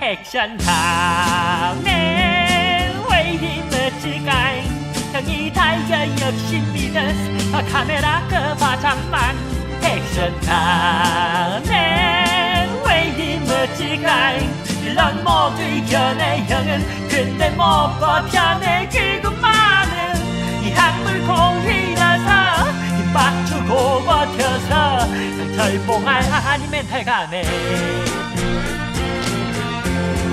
액션 다음에 왜 힘을 지가이 형이 달려 욕심이던 카메라 그 화장만. 액션 다음에 왜 힘을 지가이 이런 모두 이겨내 형은 근데 못 버텨내 그것만은 이 한물 공이라서 힘 빡주고 버텨서 철봉알 아니면 탈가네.